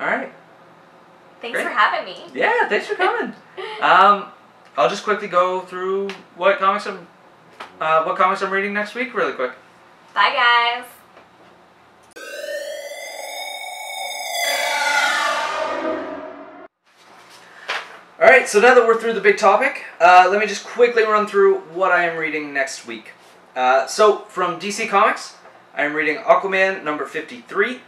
All right. Thanks great. for having me. Yeah, thanks for coming. um, I'll just quickly go through what comics I'm, uh, what comics I'm reading next week, really quick. Bye, guys. All right, right, so now that we're through the big topic, uh, let me just quickly run through what I am reading next week. Uh, so, from DC Comics, I am reading Aquaman number 53,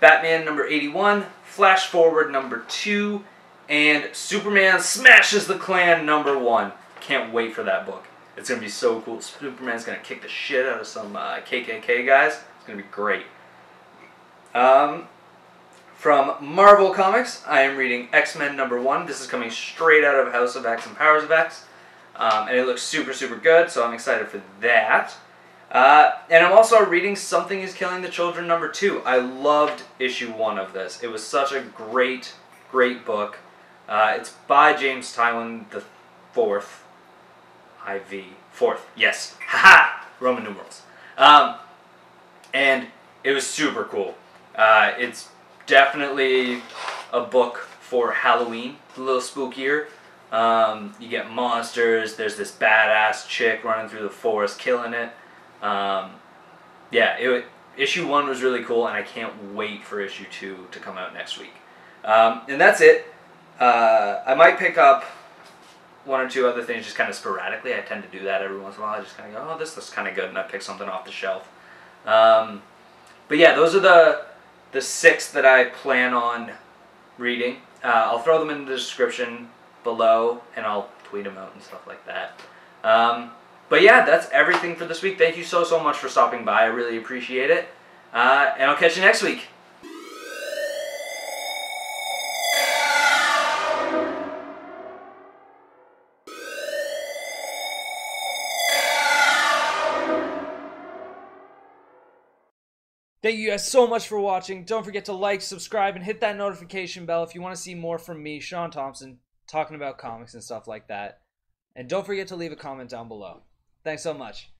Batman number 81, Flash Forward number 2, and Superman Smashes the Klan number 1. Can't wait for that book. It's going to be so cool. Superman's going to kick the shit out of some uh, KKK guys. It's going to be great. Um, from Marvel Comics, I am reading X Men number one. This is coming straight out of House of X and Powers of X. Um, and it looks super, super good, so I'm excited for that. Uh, and I'm also reading Something is Killing the Children number two. I loved issue one of this. It was such a great, great book. Uh, it's by James Tynion the fourth. IV. Fourth. Yes. Haha! Roman numerals. Um, and it was super cool. Uh, it's definitely a book for Halloween, a little spookier. Um, you get monsters. There's this badass chick running through the forest, killing it. Um, yeah, it, issue one was really cool, and I can't wait for issue two to come out next week. Um, and that's it. Uh, I might pick up one or two other things just kind of sporadically. I tend to do that every once in a while. I just kind of go, oh, this looks kind of good, and I pick something off the shelf. Um, but yeah, those are the the six that I plan on reading. Uh, I'll throw them in the description below, and I'll tweet them out and stuff like that. Um, but yeah, that's everything for this week. Thank you so, so much for stopping by. I really appreciate it. Uh, and I'll catch you next week. Thank you guys so much for watching. Don't forget to like, subscribe, and hit that notification bell if you want to see more from me, Shawn Thomson, talking about comics and stuff like that. And don't forget to leave a comment down below. Thanks so much.